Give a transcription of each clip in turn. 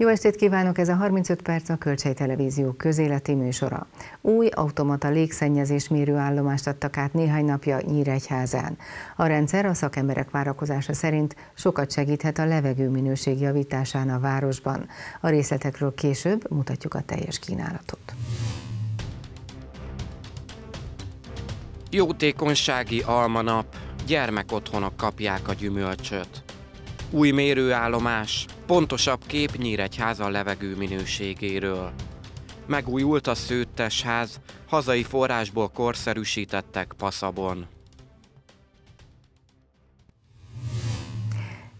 Jó estét kívánok! Ez a 35 perc a Kölcsei Televízió közéleti műsora. Új automata légszennyezés mérőállomást adtak át néhány napja Nyíregyházán. A rendszer a szakemberek várakozása szerint sokat segíthet a levegő minőség javításán a városban. A részletekről később mutatjuk a teljes kínálatot. Jótékonysági almanap, gyermekotthonok kapják a gyümölcsöt. Új mérőállomás, pontosabb kép Nyíregyháza levegő minőségéről. Megújult a szőttes ház, hazai forrásból korszerűsítettek Paszabon.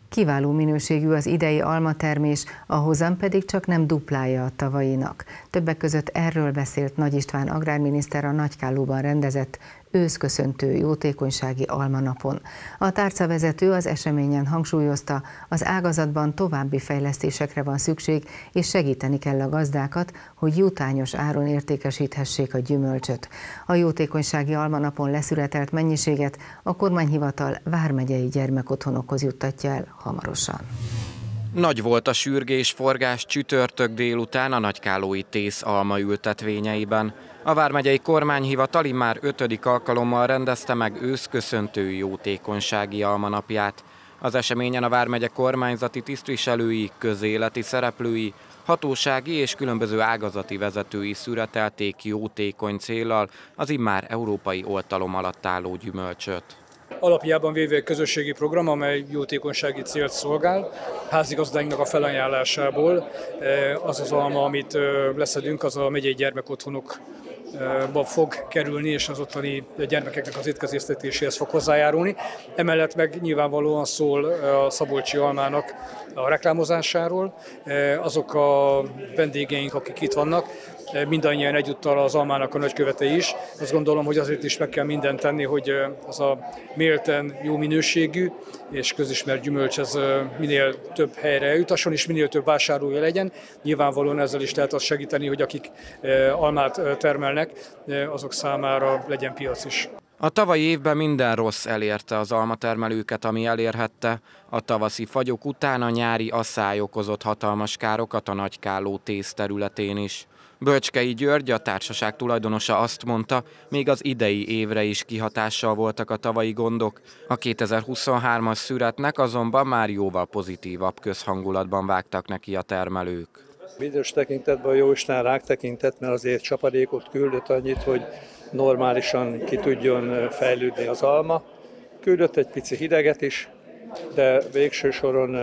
Kiváló minőségű az idei almatermés, a hozam pedig csak nem duplája a tavainak. Többek között erről beszélt Nagy István agrárminiszter a Nagykállóban rendezett őszköszöntő jótékonysági almanapon. A tárcavezető az eseményen hangsúlyozta, az ágazatban további fejlesztésekre van szükség, és segíteni kell a gazdákat, hogy jutányos áron értékesíthessék a gyümölcsöt. A jótékonysági almanapon leszületelt mennyiséget a kormányhivatal vármegyei gyermekotthonokhoz juttatja el hamarosan. Nagy volt a sürgés forgás csütörtök délután a nagykálói tész alma ültetvényeiben. A Vármegyei Kormányhivatal már ötödik alkalommal rendezte meg őszköszöntő jótékonysági almanapját. Az eseményen a Vármegye kormányzati tisztviselői, közéleti szereplői, hatósági és különböző ágazati vezetői szüretelték jótékony célral az immár európai oltalom alatt álló gyümölcsöt alapjában véve egy közösségi program, amely jótékonysági célt szolgál. Házigazdáinknak a felajánlásából eh, az az alma, amit eh, leszedünk, az a megyei gyermekotthonok ba fog kerülni, és az ottani gyermekeknek az étkezésztetéséhez fog hozzájárulni. Emellett meg nyilvánvalóan szól a Szabolcsi Almának a reklámozásáról. Azok a vendégeink, akik itt vannak, mindannyian egyúttal az Almának a nagykövetei is. Azt gondolom, hogy azért is meg kell mindent tenni, hogy az a mélten jó minőségű és közismert gyümölcs ez minél több helyre eljutasson, és minél több vásárlója legyen. Nyilvánvalóan ezzel is lehet azt segíteni, hogy akik almát termelnek, azok számára legyen piac is. A tavalyi évben minden rossz elérte az almatermelőket, ami elérhette. A tavaszi fagyok után a nyári asszály okozott hatalmas károkat a nagykáló tész területén is. Bölcskei György, a társaság tulajdonosa azt mondta, még az idei évre is kihatással voltak a tavalyi gondok. A 2023-as szüretnek azonban már jóval pozitívabb közhangulatban vágtak neki a termelők. Bizonyos tekintetben Jóisten rák tekintet, mert azért csapadékot küldött annyit, hogy normálisan ki tudjon fejlődni az alma. Küldött egy pici hideget is, de végső soron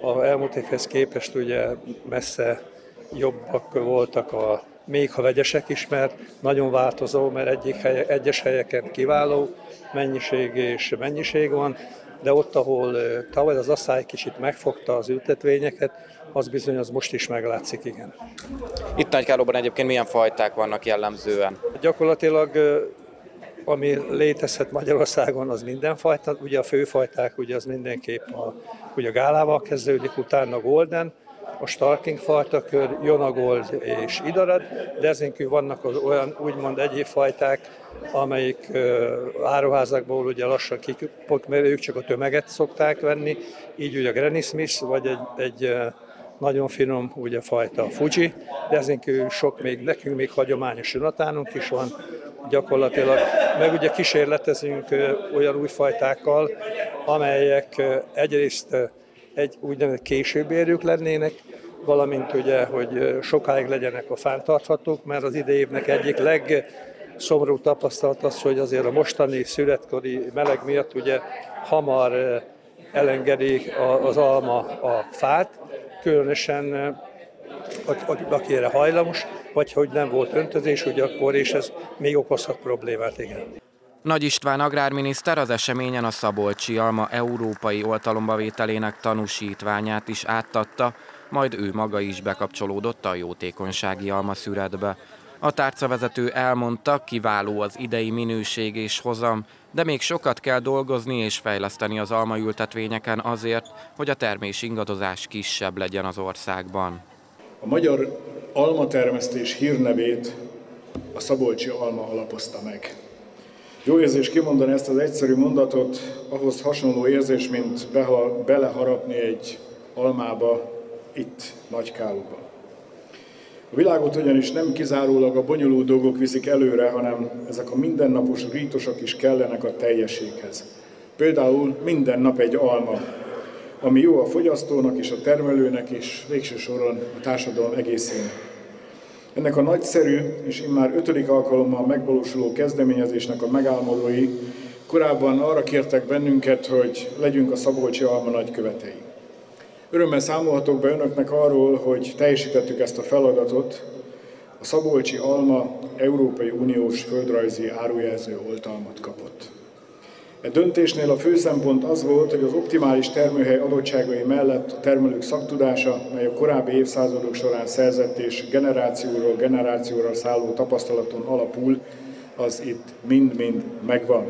a elmúlt évhez képest ugye messze jobbak voltak a még ha vegyesek is, mert nagyon változó, mert egyik helye, egyes helyeken kiváló mennyiség és mennyiség van, de ott, ahol tavaly az asszály kicsit megfogta az ültetvényeket, az bizony az most is meglátszik, igen. Itt Nagykálóban egyébként milyen fajták vannak jellemzően? Gyakorlatilag ami létezhet Magyarországon, az mindenfajta. Ugye a főfajták, ugye az mindenképp a, ugye a gálával kezdődik, utána a golden, a Starking fajtakör, Jonagold és Idarad, de ezen kívül vannak az olyan úgymond egyéb fajták, amelyik áruházakból ugye lassan kikupok, mert ők csak a tömeget szokták venni, így ugye a Granny Smith, vagy egy, egy nagyon finom ugye fajta Fuji, de ezen kívül sok még, nekünk még hagyományos Jonatánunk is van, gyakorlatilag, meg ugye kísérletezünk olyan új fajtákkal, amelyek egyrészt egy úgynevezett később érők lennének, valamint ugye, hogy sokáig legyenek a fenntarthatók, mert az idejévnek egyik legszomorú tapasztalat az, hogy azért a mostani születkori meleg miatt ugye hamar elengedi az alma a fát, különösen aki erre hajlamos, vagy hogy nem volt öntözés, ugye akkor, és ez még okozhat problémát, igen. Nagy István agrárminiszter az eseményen a Szabolcsi Alma európai oltalomba vételének tanúsítványát is áttatta, majd ő maga is bekapcsolódott a jótékonysági alma szüretbe. A tárcavezető elmondta, kiváló az idei minőség és hozam, de még sokat kell dolgozni és fejleszteni az almaültetvényeken azért, hogy a termés ingadozás kisebb legyen az országban. A magyar almatermesztés hírnevét a Szabolcsi alma alapozta meg. Jó érzés kimondani ezt az egyszerű mondatot, ahhoz hasonló érzés, mint beleharapni egy almába itt Nagykáluban. A világot ugyanis nem kizárólag a bonyolult dolgok viszik előre, hanem ezek a mindennapos rítosok is kellenek a teljességhez. Például minden nap egy alma, ami jó a fogyasztónak és a termelőnek, és végső soron a társadalom egészének. Ennek a nagyszerű és immár ötödik alkalommal megvalósuló kezdeményezésnek a megálmodói korábban arra kértek bennünket, hogy legyünk a Szabolcsi Alma nagykövetei. Örömmel számolhatok be önöknek arról, hogy teljesítettük ezt a feladatot. A Szabolcsi Alma Európai Uniós földrajzi árujelző oltalmat kapott. E döntésnél a fő szempont az volt, hogy az optimális termőhely adottságai mellett a termelők szaktudása, mely a korábbi évszázadok során szerzett és generációról generációra szálló tapasztalaton alapul, az itt mind-mind megvan.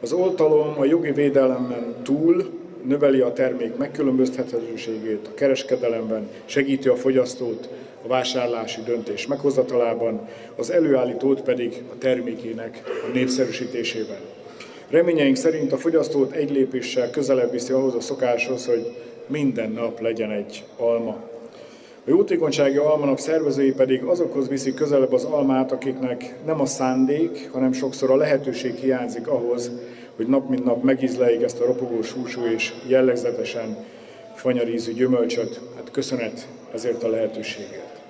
Az oltalom a jogi védelemen túl növeli a termék megkülönböztethetőségét a kereskedelemben, segíti a fogyasztót a vásárlási döntés meghozatalában, az előállítót pedig a termékének a népszerűsítésében. Reményeink szerint a fogyasztót egy lépéssel közelebb viszi ahhoz a szokáshoz, hogy minden nap legyen egy alma. A jótékonysági almanap szervezői pedig azokhoz viszik közelebb az almát, akiknek nem a szándék, hanem sokszor a lehetőség hiányzik ahhoz, hogy nap mint nap megízleljék ezt a ropogó súsú és jellegzetesen fanyarízű gyümölcsöt. Hát köszönet ezért a lehetőségért.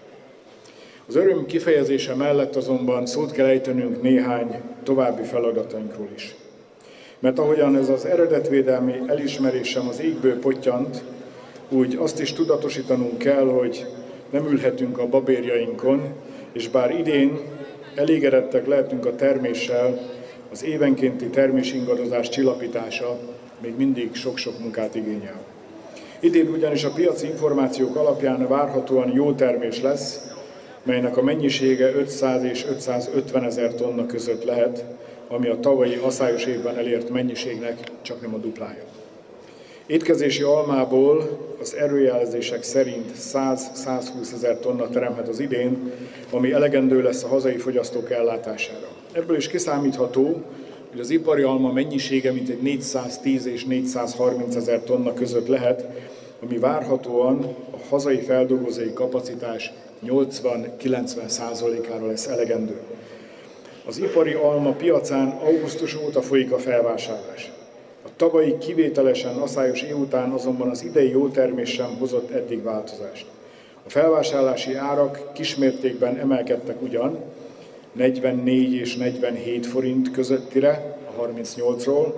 Az öröm kifejezése mellett azonban szót kell ejtenünk néhány további feladatainkról is. Mert ahogyan ez az eredetvédelmi elismerésem az égből potyant, úgy azt is tudatosítanunk kell, hogy nem ülhetünk a babérjainkon, és bár idén elégedettek lehetünk a terméssel, az évenkénti termésingadozás csillapítása még mindig sok-sok munkát igényel. Idén ugyanis a piaci információk alapján várhatóan jó termés lesz, melynek a mennyisége 500 és 550 ezer tonna között lehet, ami a tavalyi aszályos évben elért mennyiségnek csak nem a duplája. Étkezési almából az erőjelzések szerint 100-120 ezer tonna teremhet az idén, ami elegendő lesz a hazai fogyasztók ellátására. Ebből is kiszámítható, hogy az ipari alma mennyisége mintegy 410 és 430 ezer tonna között lehet, ami várhatóan a hazai feldolgozói kapacitás 80-90 százalékára lesz elegendő. Az ipari alma piacán augusztus óta folyik a felvásárlás. A tavalyi kivételesen aszályos év után azonban az idei jó termés sem hozott eddig változást. A felvásárlási árak kismértékben emelkedtek ugyan, 44 és 47 forint közöttire, a 38-ról,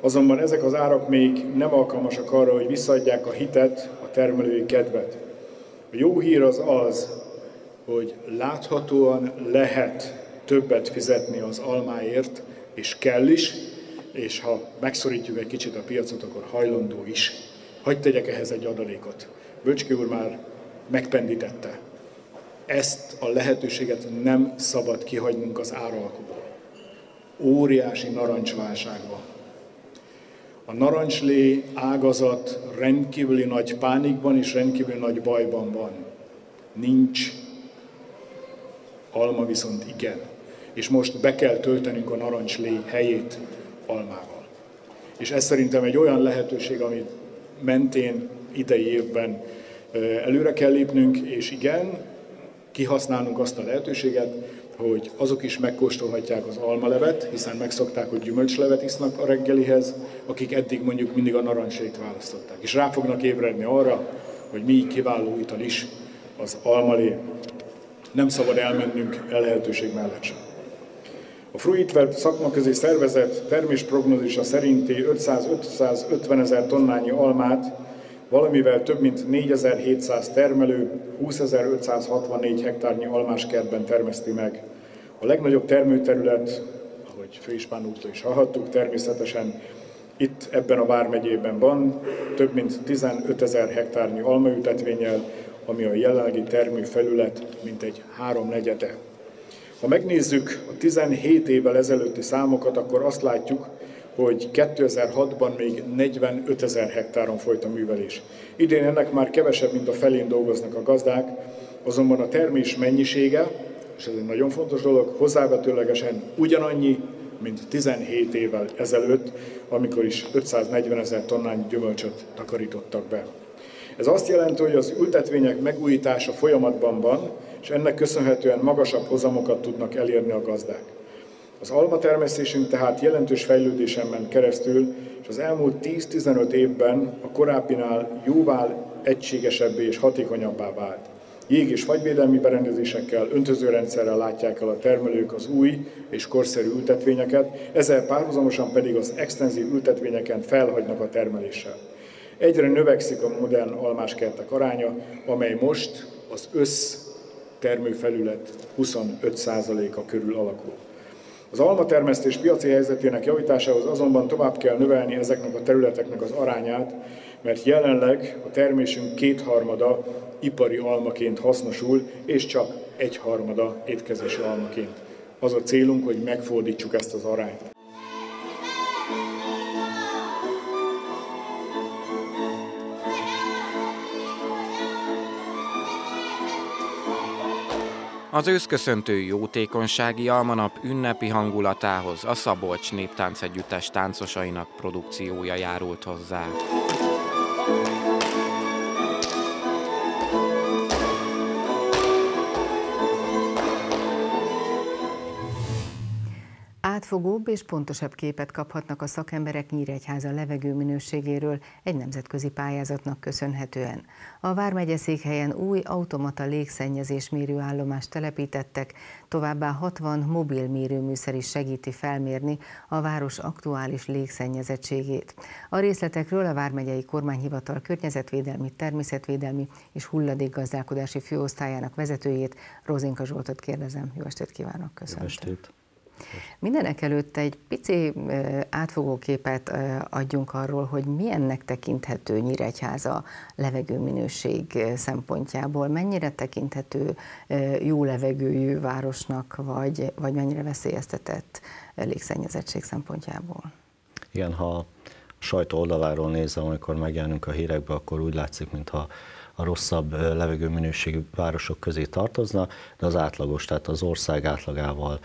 azonban ezek az árak még nem alkalmasak arra, hogy visszaadják a hitet, a termelői kedvet. A jó hír az az, hogy láthatóan lehet többet fizetni az almáért, és kell is, és ha megszorítjuk egy kicsit a piacot, akkor hajlandó is. Hagy tegyek ehhez egy adalékot. Böcski úr már megpendítette. Ezt a lehetőséget nem szabad kihagynunk az áralkuból. Óriási narancsválságban. A narancslé ágazat rendkívüli nagy pánikban és rendkívüli nagy bajban van. Nincs. Alma viszont igen és most be kell töltenünk a narancslé helyét almával. És ez szerintem egy olyan lehetőség, amit mentén idei évben előre kell lépnünk, és igen, kihasználnunk azt a lehetőséget, hogy azok is megkóstolhatják az almalevet, hiszen megszokták, hogy gyümölcslevet isznak a reggelihez, akik eddig mondjuk mindig a narancslét választották. És rá fognak ébredni arra, hogy mi kiváló ital is az almalé. Nem szabad elmennünk el lehetőség mellett sem. A Fruitweb szakmaközi szervezet termésprognózisa szerinti 500-550 ezer tonnányi almát valamivel több mint 4700 termelő 20.564 hektárnyi almáskertben termeszti meg. A legnagyobb termőterület, ahogy Főispán úrtól is hallhattuk, természetesen itt ebben a Vármegyében van, több mint 15 ezer hektárnyi almaültetvényel, ami a jelenlegi termőfelület mintegy háromnegyede. Ha megnézzük a 17 évvel ezelőtti számokat, akkor azt látjuk, hogy 2006-ban még 45 ezer hektáron folyt a művelés. Idén ennek már kevesebb, mint a felén dolgoznak a gazdák, azonban a termés mennyisége, és ez egy nagyon fontos dolog, hozzávetőlegesen ugyanannyi, mint 17 évvel ezelőtt, amikor is 540 ezer tonnányi gyümölcsöt takarítottak be. Ez azt jelenti, hogy az ültetvények megújítása folyamatban van, és ennek köszönhetően magasabb hozamokat tudnak elérni a gazdák. Az alma termesztésünk tehát jelentős fejlődésen ment keresztül, és az elmúlt 10-15 évben a korábbinál jóval egységesebbé és hatékonyabbá vált. Jég- és fagyvédelmi berendezésekkel, öntözőrendszerrel látják el a termelők az új és korszerű ültetvényeket, ezzel párhuzamosan pedig az extenzív ültetvényeken felhagynak a termeléssel. Egyre növekszik a modern almáskertek aránya, amely most az össz termőfelület 25%-a körül alakul. Az almatermesztés piaci helyzetének javításához azonban tovább kell növelni ezeknek a területeknek az arányát, mert jelenleg a termésünk kétharmada ipari almaként hasznosul, és csak egyharmada étkezési almaként. Az a célunk, hogy megfordítsuk ezt az arányt. Az őszköszöntő jótékonysági almanap ünnepi hangulatához a Szabolcs Néptánc Együttes táncosainak produkciója járult hozzá. Átfogóbb és pontosabb képet kaphatnak a szakemberek Nyíregyháza levegő minőségéről egy nemzetközi pályázatnak köszönhetően. A Vármegye székhelyen új automata légszennyezés mérőállomást telepítettek, továbbá 60 mobil mérőműszer is segíti felmérni a város aktuális légszennyezettségét. A részletekről a Vármegyei Kormányhivatal környezetvédelmi, természetvédelmi és hulladékgazdálkodási főosztályának vezetőjét, Rozinka Zsoltot kérdezem. Jó estét kívánok, köszönöm. Jó estét. Mindenek előtt egy pici átfogó képet adjunk arról, hogy milyennek tekinthető Nyíregyháza levegőminőség szempontjából, mennyire tekinthető jó levegőjű városnak, vagy, vagy mennyire veszélyeztetett légszennyezettség szempontjából. Igen, ha sajtó oldaláról nézem, amikor megjelenünk a hírekbe, akkor úgy látszik, mintha a rosszabb levegőminőségű városok közé tartozna, de az átlagos, tehát az ország átlagával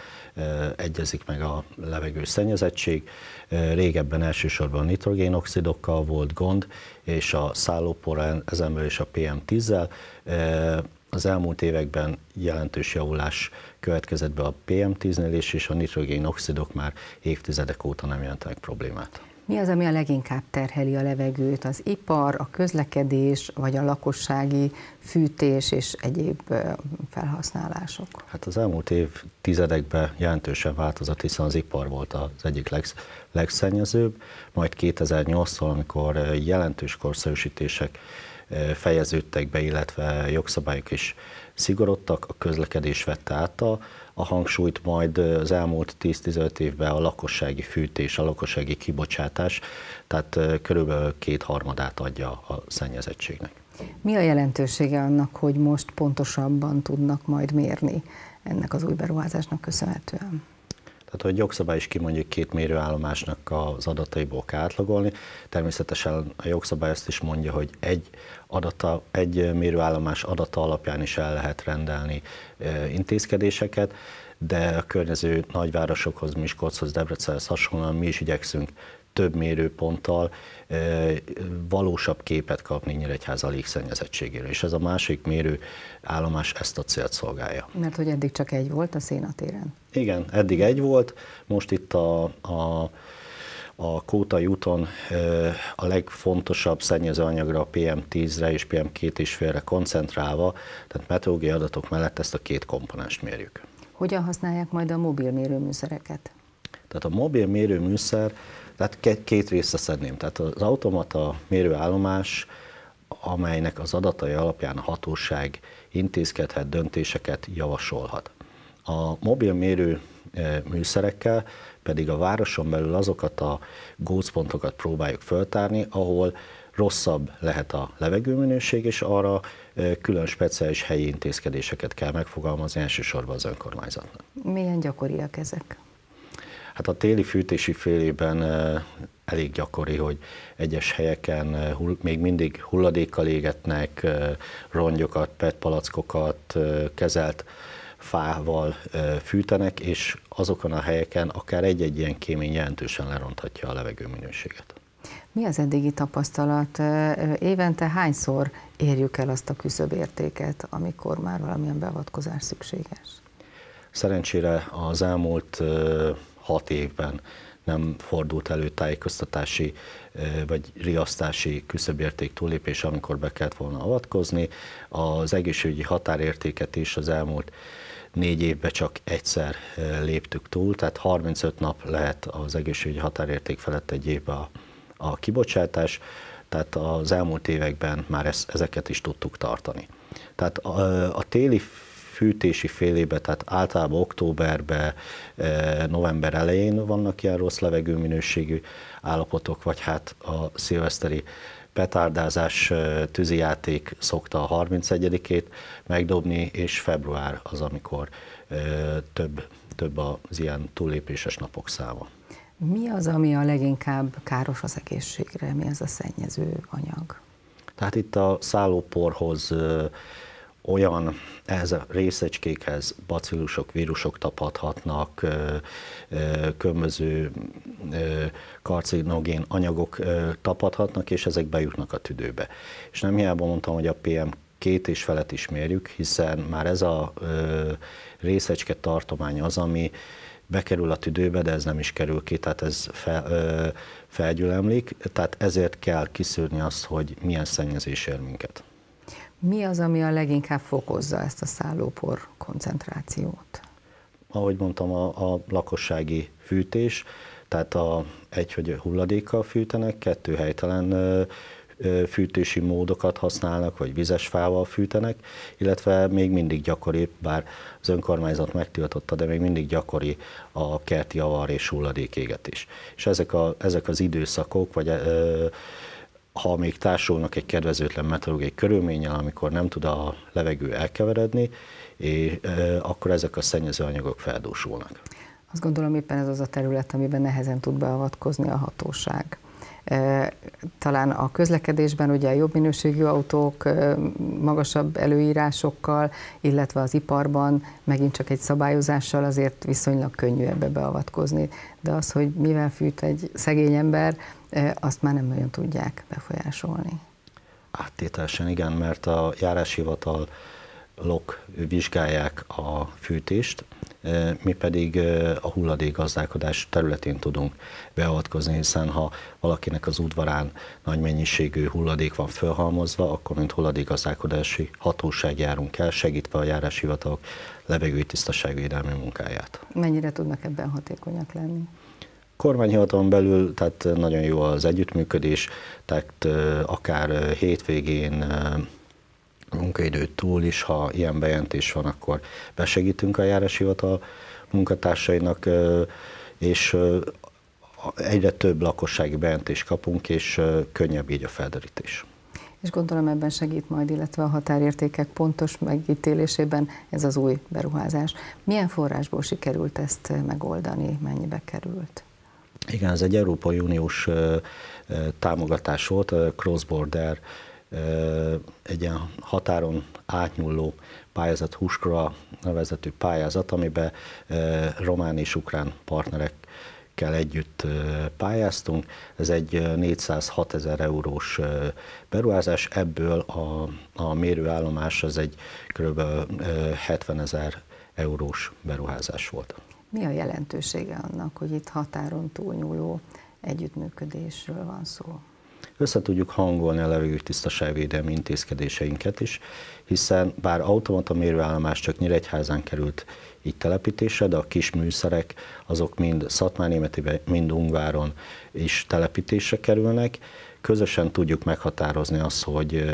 egyezik meg a levegő szennyezettség. Régebben elsősorban nitrogénoxidokkal volt gond, és a szállópor ezen és a PM10-zel. Az elmúlt években jelentős javulás következett be a PM10-nél is, és a nitrogénoxidok már évtizedek óta nem jelentenek problémát. Mi az, ami a leginkább terheli a levegőt? Az ipar, a közlekedés, vagy a lakossági fűtés és egyéb felhasználások? Hát az elmúlt évtizedekben jelentősen változott, hiszen az ipar volt az egyik legsz, legszennyezőbb, majd 2008-tól, amikor jelentős korszerűsítések fejeződtek be, illetve jogszabályok is szigorodtak, a közlekedés vette át a, a hangsúlyt, majd az elmúlt 10-15 évben a lakossági fűtés, a lakossági kibocsátás, tehát körülbelül kétharmadát adja a szennyezettségnek. Mi a jelentősége annak, hogy most pontosabban tudnak majd mérni ennek az új beruházásnak köszönhetően? Tehát, hogy jogszabály is kimondja két mérőállomásnak az adataiból kell átlagolni. Természetesen a jogszabály azt is mondja, hogy egy, adata, egy mérőállomás adata alapján is el lehet rendelni intézkedéseket, de a környező nagyvárosokhoz, Miskolchoz, Debrecenhez hasonlóan mi is igyekszünk több mérőponttal valósabb képet kapni Nyíregyháza légszennyezettségéről. És ez a másik mérő állomás ezt a célt szolgálja. Mert hogy eddig csak egy volt a szénatéren? Igen, eddig egy volt, most itt a, a a Kótai úton a legfontosabb szennyezőanyagra, a PM10-re és PM2,5-re koncentrálva, tehát meteorológiai adatok mellett ezt a két komponenst mérjük. Hogyan használják majd a mobil mérőműszereket? Tehát a mobil mérőműszer tehát két, két részre szedném. Tehát az automata mérőállomás, amelynek az adatai alapján a hatóság intézkedhet, döntéseket javasolhat. A mobil mérő e, műszerekkel pedig a városon belül azokat a gócpontokat próbáljuk föltárni, ahol rosszabb lehet a levegőminőség, és arra e, külön speciális helyi intézkedéseket kell megfogalmazni, elsősorban az önkormányzatnak. Milyen gyakoriak ezek? Hát a téli fűtési félében elég gyakori, hogy egyes helyeken még mindig hulladékkal égetnek, rongyokat, petpalackokat, kezelt fával fűtenek, és azokon a helyeken akár egy-egy ilyen kémény jelentősen leronthatja a levegő minőséget. Mi az eddigi tapasztalat? Évente hányszor érjük el azt a küszöbértéket, amikor már valamilyen beavatkozás szükséges? Szerencsére az elmúlt hat évben nem fordult elő tájékoztatási vagy riasztási küszöbérték túlépés, amikor be kellett volna avatkozni. Az egészségügyi határértéket is az elmúlt négy évben csak egyszer léptük túl, tehát 35 nap lehet az egészségügyi határérték felett egy évben a, a kibocsátás, tehát az elmúlt években már ezt, ezeket is tudtuk tartani. Tehát a, a téli fűtési fél évben, tehát általában októberben, eh, november elején vannak ilyen rossz levegőminőségű állapotok, vagy hát a szilveszteri petárdázás eh, tűzijáték szokta a 31-ét megdobni, és február az, amikor eh, több, több az ilyen túllépéses napok száma. Mi az, ami a leginkább káros az egészségre? Mi az a szennyező anyag? Tehát itt a szállóporhoz olyan ehhez a részecskékhez bacillusok, vírusok tapadhatnak, különböző karcinogén anyagok tapadhatnak, és ezek bejutnak a tüdőbe. És nem hiába mondtam, hogy a PM két és felet is mérjük, hiszen már ez a részecske tartomány az, ami bekerül a tüdőbe, de ez nem is kerül ki, tehát ez fel, ö, felgyülemlik, tehát ezért kell kiszűrni azt, hogy milyen szennyezés ér minket. Mi az, ami a leginkább fokozza ezt a szállópor koncentrációt? Ahogy mondtam, a, a lakossági fűtés, tehát a, egy, hogy hulladékkal fűtenek, kettő helytelen fűtési módokat használnak, vagy vizes fával fűtenek, illetve még mindig gyakori, bár az önkormányzat megtiltotta, de még mindig gyakori a kerti avar és hulladékégetés. És ezek, a, ezek az időszakok, vagy ö, ha még társulnak egy kedvezőtlen meteorológiai körülménnyel, amikor nem tud a levegő elkeveredni, és, e, akkor ezek a szennyezőanyagok feldúsulnak. Azt gondolom éppen ez az a terület, amiben nehezen tud beavatkozni a hatóság. Talán a közlekedésben ugye jobb minőségű autók, magasabb előírásokkal, illetve az iparban megint csak egy szabályozással azért viszonylag könnyű ebbe beavatkozni. De az, hogy mivel fűt egy szegény ember, azt már nem nagyon tudják befolyásolni. Áttételesen igen, mert a járáshivatalok vizsgálják a fűtést, mi pedig a hulladékgazdálkodás területén tudunk beavatkozni, hiszen ha valakinek az udvarán nagy mennyiségű hulladék van felhalmozva, akkor mint hulladékgazdálkodási hatóság járunk el, segítve a járáshivatalok levegői tisztaságvédelmi munkáját. Mennyire tudnak ebben hatékonyak lenni? kormányhivatalon belül tehát nagyon jó az együttműködés, tehát akár hétvégén munkaidő túl is, ha ilyen bejelentés van, akkor besegítünk a járáshivatal munkatársainak, és egyre több lakossági bejelentést kapunk, és könnyebb így a felderítés. És gondolom ebben segít majd, illetve a határértékek pontos megítélésében ez az új beruházás. Milyen forrásból sikerült ezt megoldani, mennyibe került? Igen, ez egy Európai Uniós támogatás volt, cross-border egy ilyen határon átnyúló pályázat, Huskra nevezetű pályázat, amiben román és ukrán partnerekkel együtt pályáztunk. Ez egy 406 ezer eurós beruházás, ebből a, a mérőállomás az egy kb. 70 ezer eurós beruházás volt. Mi a jelentősége annak, hogy itt határon túlnyúló együttműködésről van szó? Össze tudjuk hangolni a levegő intézkedéseinket is, hiszen bár automata mérőállomás csak Nyíregyházán került így telepítésre, de a kis műszerek azok mind Szatmárnémetiben, mind Ungváron is telepítésre kerülnek, közösen tudjuk meghatározni azt, hogy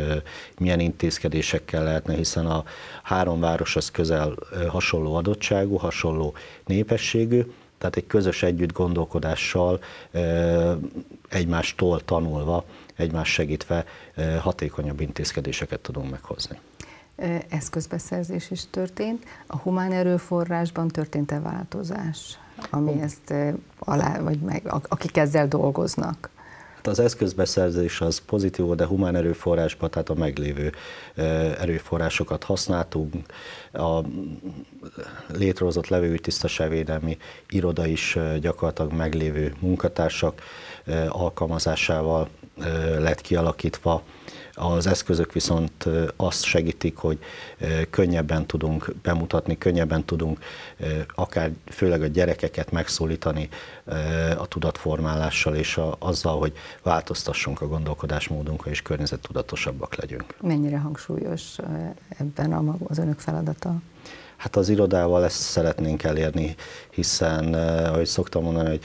milyen intézkedésekkel lehetne, hiszen a három város az közel hasonló adottságú, hasonló népességű, tehát egy közös együtt gondolkodással egymástól tanulva, egymás segítve hatékonyabb intézkedéseket tudunk meghozni. Eszközbeszerzés is történt. A humán erőforrásban történt-e változás, ami ezt alá, vagy meg, akik ezzel dolgoznak? Hát az eszközbeszerzés az pozitív, de humán erőforrásban, tehát a meglévő erőforrásokat használtunk. A létrehozott levő tisztaságvédelmi iroda is gyakorlatilag meglévő munkatársak alkalmazásával lett kialakítva. Az eszközök viszont azt segítik, hogy könnyebben tudunk bemutatni, könnyebben tudunk akár főleg a gyerekeket megszólítani a tudatformálással és a, azzal, hogy változtassunk a gondolkodásmódunkra és környezettudatosabbak legyünk. Mennyire hangsúlyos ebben a, az önök feladata? Hát az irodával ezt szeretnénk elérni, hiszen, ahogy szoktam mondani, hogy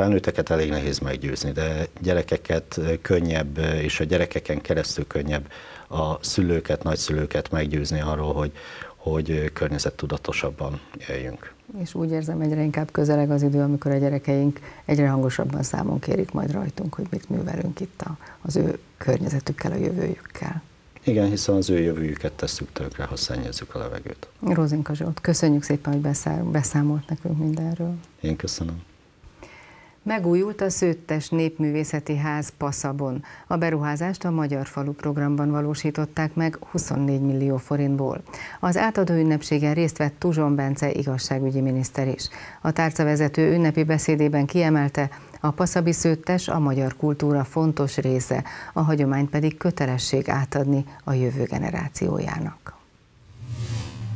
Felnőtteket elég nehéz meggyőzni, de gyerekeket könnyebb, és a gyerekeken keresztül könnyebb a szülőket, nagyszülőket meggyőzni arról, hogy, hogy környezettudatosabban éljünk. És úgy érzem, egyre inkább közeleg az idő, amikor a gyerekeink egyre hangosabban számon kérik majd rajtunk, hogy mit művelünk itt az ő környezetükkel, a jövőjükkel. Igen, hiszen az ő jövőjüket tesszük tönkre, ha szennyezzük a levegőt. Rózinka Zsolt, köszönjük szépen, hogy beszámolt nekünk mindenről. Én köszönöm. Megújult a Szőttes Népművészeti Ház Paszabon. A beruházást a Magyar Falu programban valósították meg 24 millió forintból. Az átadó ünnepségen részt vett Tuzson Bence igazságügyi miniszter is. A tárcavezető ünnepi beszédében kiemelte, a paszabi szőttes a magyar kultúra fontos része, a hagyományt pedig kötelesség átadni a jövő generációjának.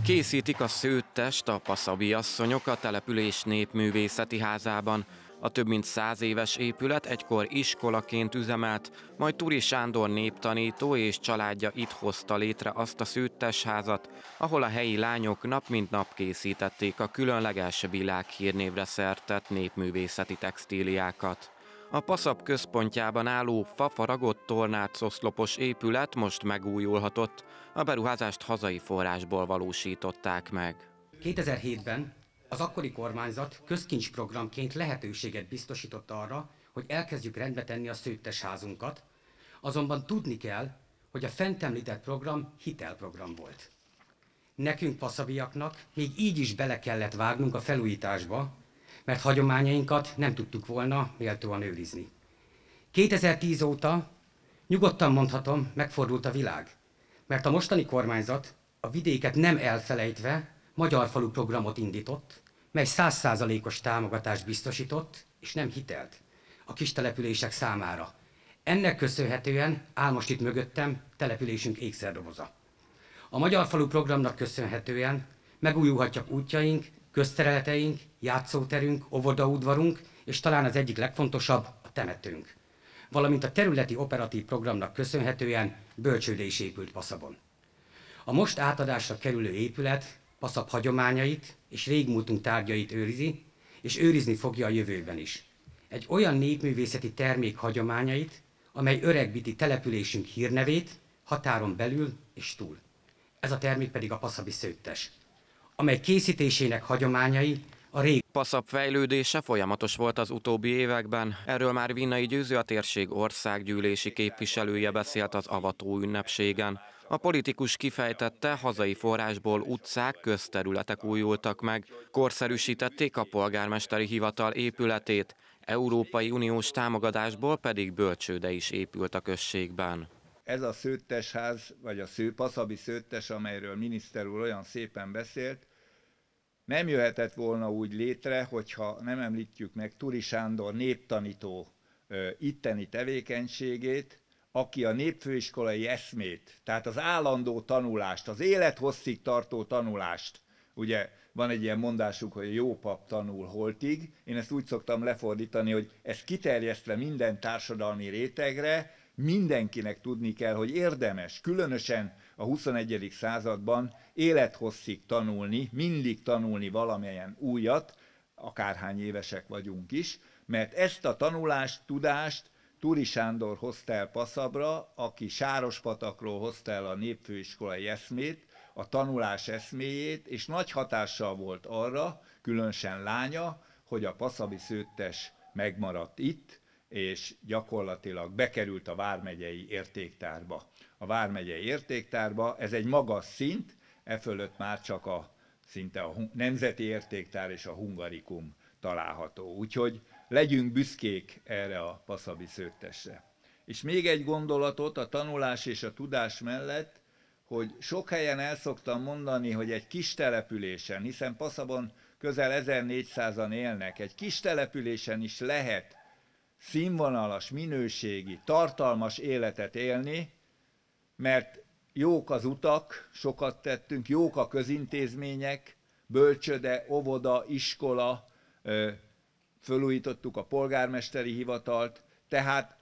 Készítik a szőttest a paszabi asszonyok a település népművészeti házában. A több mint száz éves épület egykor iskolaként üzemelt, majd Turi Sándor néptanító és családja itt hozta létre azt a szőttesházat, ahol a helyi lányok nap mint nap készítették a különleges világhírnévre szertett népművészeti textíliákat. A Paszap központjában álló fafaragott tornácoszlopos épület most megújulhatott, a beruházást hazai forrásból valósították meg. 2007-ben az akkori kormányzat közkincsprogramként lehetőséget biztosított arra, hogy elkezdjük rendbe tenni a szőttes házunkat, azonban tudni kell, hogy a fent említett program hitelprogram volt. Nekünk paszabiaknak még így is bele kellett vágnunk a felújításba, mert hagyományainkat nem tudtuk volna méltóan őrizni. 2010 óta nyugodtan mondhatom, megfordult a világ, mert a mostani kormányzat a vidéket nem elfelejtve magyar falu programot indított, mely százszázalékos támogatást biztosított, és nem hitelt a kis települések számára. Ennek köszönhetően áll most itt mögöttem településünk ékszerdoboza. A Magyar Falu programnak köszönhetően megújulhatják útjaink, közterületeink, játszóterünk, óvodaudvarunk, és talán az egyik legfontosabb a temetőnk. Valamint a területi operatív programnak köszönhetően bölcsőde is épült Paszabon. A most átadásra kerülő épület Paszap hagyományait és régmúltunk tárgyait őrizi, és őrizni fogja a jövőben is. Egy olyan népművészeti termék hagyományait, amely öregbiti településünk hírnevét határon belül és túl. Ez a termék pedig a paszabi szőttes, amely készítésének hagyományai a rég Passzap fejlődése folyamatos volt az utóbbi években. Erről már Vinnai Győző a térség országgyűlési képviselője beszélt az avató ünnepségen. A politikus kifejtette, hazai forrásból utcák, közterületek újultak meg, korszerűsítették a polgármesteri hivatal épületét, Európai Uniós támogatásból pedig bölcsőde is épült a községben. Ez a szőttesház, vagy a sző, paszabi szőttes, amelyről miniszter úr olyan szépen beszélt, nem jöhetett volna úgy létre, hogyha nem említjük meg Turi Sándor néptanító itteni tevékenységét, aki a népfőiskolai eszmét, tehát az állandó tanulást, az élethosszig tartó tanulást, ugye van egy ilyen mondásuk, hogy jó pap tanul holtig, én ezt úgy szoktam lefordítani, hogy ez kiterjesztve minden társadalmi rétegre, mindenkinek tudni kell, hogy érdemes, különösen a 21. században élethosszig tanulni, mindig tanulni valamilyen újat, akárhány évesek vagyunk is, mert ezt a tanulást, tudást Turi Sándor hozta el Paszabra, aki Sárospatakról hozta el a népfőiskolai eszmét, a tanulás eszméjét, és nagy hatással volt arra, különösen lánya, hogy a paszabi szőttes megmaradt itt, és gyakorlatilag bekerült a Vármegyei értéktárba. A Vármegyei értéktárba ez egy magas szint, e fölött már csak a szinte a nemzeti értéktár és a hungarikum található. Úgyhogy legyünk büszkék erre a paszabi szőttesre. És még egy gondolatot a tanulás és a tudás mellett, hogy sok helyen el szoktam mondani, hogy egy kis településen, hiszen Paszabon közel 1400-an élnek, egy kis településen is lehet színvonalas, minőségi, tartalmas életet élni, mert jók az utak, sokat tettünk, jók a közintézmények, bölcsöde, óvoda, iskola, fölújítottuk a polgármesteri hivatalt, tehát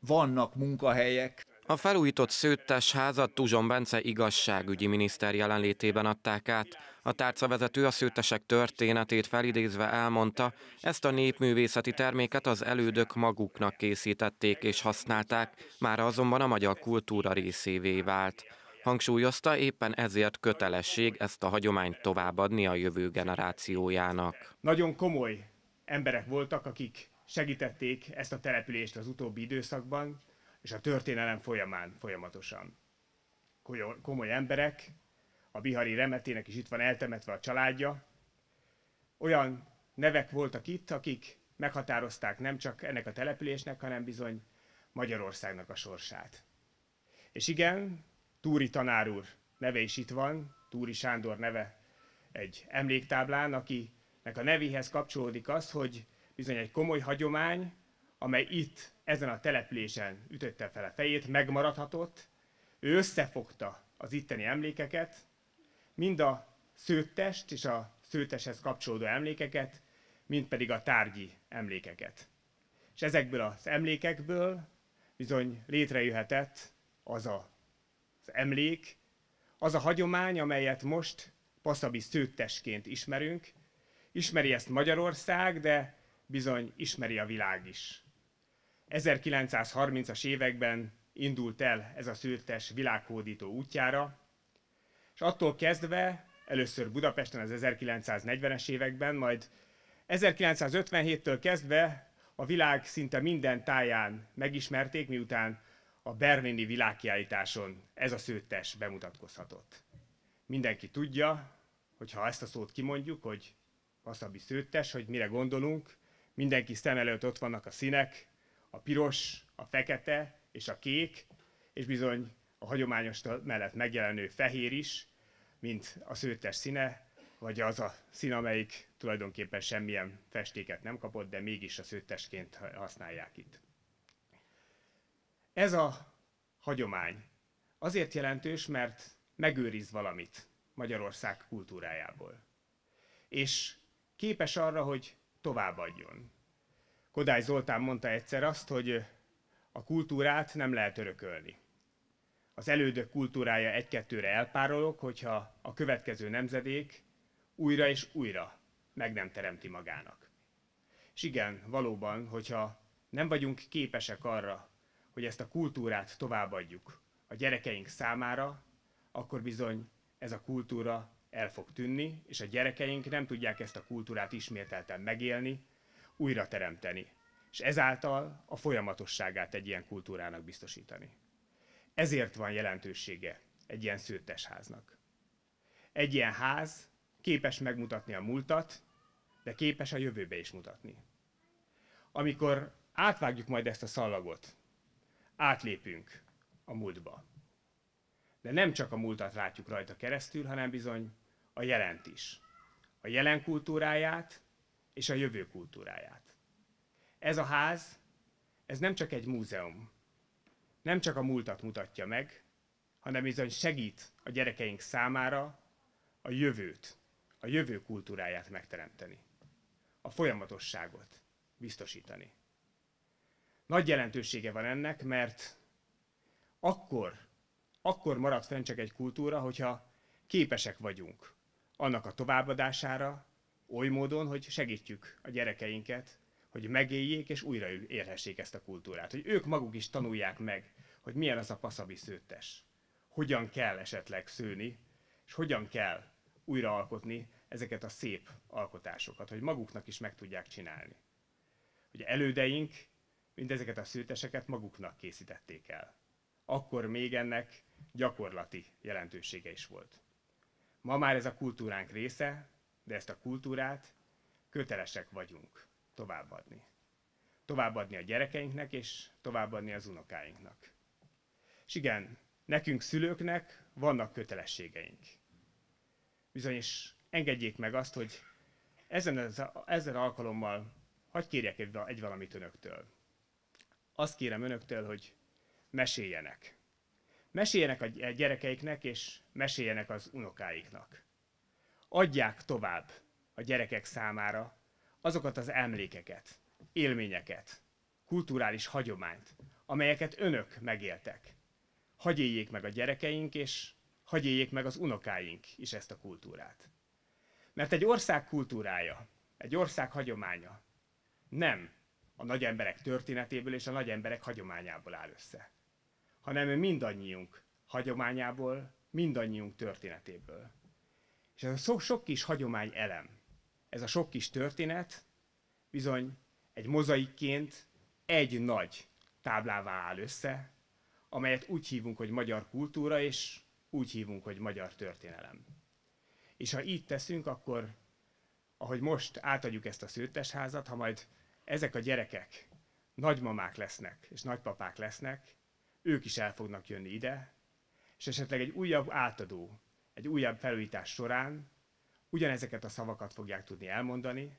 vannak munkahelyek. A felújított szőttes házat Tuzson Bence igazságügyi miniszter jelenlétében adták át. A tárcavezető a szőttesek történetét felidézve elmondta, ezt a népművészeti terméket az elődök maguknak készítették és használták, már azonban a magyar kultúra részévé vált. Hangsúlyozta, éppen ezért kötelesség ezt a hagyományt továbbadni a jövő generációjának. Nagyon komoly emberek voltak, akik segítették ezt a települést az utóbbi időszakban, és a történelem folyamán folyamatosan. Komoly emberek, a Bihari Remetének is itt van eltemetve a családja. Olyan nevek voltak itt, akik meghatározták nem csak ennek a településnek, hanem bizony Magyarországnak a sorsát. És igen, Túri tanár úr neve is itt van, Túri Sándor neve egy emléktáblán, akinek a nevéhez kapcsolódik az, hogy bizony egy komoly hagyomány, amely itt, ezen a településen ütötte fel a fejét, megmaradhatott. Ő összefogta az itteni emlékeket, mind a szőttest és a szőtteshez kapcsolódó emlékeket, mind pedig a tárgyi emlékeket. És ezekből az emlékekből bizony létrejöhetett az a, az emlék, az a hagyomány, amelyet most paszabi szőttesként ismerünk. Ismeri ezt Magyarország, de bizony ismeri a világ is. 1930-as években indult el ez a szőttes világhódító útjára, és attól kezdve, először Budapesten az 1940-es években, majd 1957-től kezdve a világ szinte minden táján megismerték, miután a berlini világkiállításon ez a szőttes bemutatkozhatott. Mindenki tudja, hogy ha ezt a szót kimondjuk, hogy wassabi szőttes, hogy mire gondolunk, mindenki szem előtt ott vannak a színek, a piros, a fekete és a kék, és bizony a hagyományos mellett megjelenő fehér is, mint a szőttes színe, vagy az a szín, amelyik tulajdonképpen semmilyen festéket nem kapott, de mégis a szőttesként használják itt. Ez a hagyomány azért jelentős, mert megőriz valamit Magyarország kultúrájából. És képes arra, hogy továbbadjon. Kodály Zoltán mondta egyszer azt, hogy a kultúrát nem lehet örökölni. Az elődök kultúrája egy-kettőre elpárolog, hogyha a következő nemzedék újra és újra meg nem teremti magának. És igen, valóban, hogyha nem vagyunk képesek arra, hogy ezt a kultúrát továbbadjuk a gyerekeink számára, akkor bizony ez a kultúra el fog tűnni, és a gyerekeink nem tudják ezt a kultúrát ismételten megélni, újra teremteni, és ezáltal a folyamatosságát egy ilyen kultúrának biztosítani. Ezért van jelentősége egy ilyen szőttes. Egy ilyen ház képes megmutatni a múltat, de képes a jövőbe is mutatni. Amikor átvágjuk majd ezt a szallagot, átlépünk a múltba. De nem csak a múltat látjuk rajta keresztül, hanem bizony a jelent is. A jelen kultúráját és a jövő kultúráját. Ez a ház, ez nem csak egy múzeum, nem csak a múltat mutatja meg, hanem bizony segít a gyerekeink számára a jövőt, a jövő kultúráját megteremteni, a folyamatosságot biztosítani. Nagy jelentősége van ennek, mert akkor, akkor marad fenn csak egy kultúra, hogyha képesek vagyunk annak a továbbadására, oly módon, hogy segítjük a gyerekeinket, hogy megéljék és újra érhessék ezt a kultúrát. Hogy ők maguk is tanulják meg, hogy milyen az a paszabi szőttes. Hogyan kell esetleg szőni, és hogyan kell újraalkotni ezeket a szép alkotásokat, hogy maguknak is meg tudják csinálni. Ugye elődeink mindezeket a szőteseket maguknak készítették el. Akkor még ennek gyakorlati jelentősége is volt. Ma már ez a kultúránk része, de ezt a kultúrát kötelesek vagyunk továbbadni. továbbadni a gyerekeinknek, és továbbadni az unokáinknak. És igen, nekünk szülőknek vannak kötelességeink. Bizonyos engedjék meg azt, hogy ezen, ezen alkalommal hagyj kérjek egy, egy valamit önöktől. Azt kérem önöktől, hogy meséljenek. Meséljenek a gyerekeiknek, és meséljenek az unokáiknak. Adják tovább a gyerekek számára azokat az emlékeket, élményeket, kulturális hagyományt, amelyeket önök megéltek. Hagy éljék meg a gyerekeink, és hagy éljék meg az unokáink is ezt a kultúrát. Mert egy ország kultúrája, egy ország hagyománya nem a nagy emberek történetéből és a nagy emberek hagyományából áll össze, hanem mindannyiunk hagyományából, mindannyiunk történetéből. És ez a sok, sok kis hagyomány elem, ez a sok kis történet bizony egy mozaikként egy nagy táblává áll össze, amelyet úgy hívunk, hogy magyar kultúra, és úgy hívunk, hogy magyar történelem. És ha így teszünk, akkor, ahogy most átadjuk ezt a szőttesházat, ha majd ezek a gyerekek nagymamák lesznek, és nagypapák lesznek, ők is el fognak jönni ide, és esetleg egy újabb átadó, egy újabb felújítás során ugyanezeket a szavakat fogják tudni elmondani,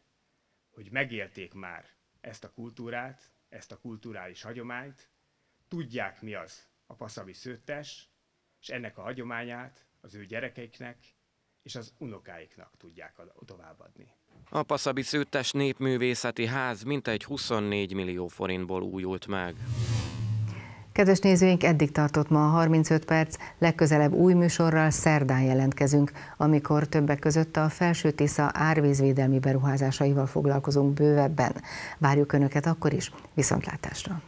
hogy megélték már ezt a kultúrát, ezt a kulturális hagyományt, tudják mi az a paszavi szőttes, és ennek a hagyományát az ő gyerekeiknek és az unokáiknak tudják továbbadni. A Paszabi Szőttes Népművészeti Ház mintegy 24 millió forintból újult meg. Kedves nézőink, eddig tartott ma a 35 perc, legközelebb új műsorral szerdán jelentkezünk, amikor többek között a Felső Tisza árvízvédelmi beruházásaival foglalkozunk bővebben. Várjuk Önöket akkor is, viszontlátásra!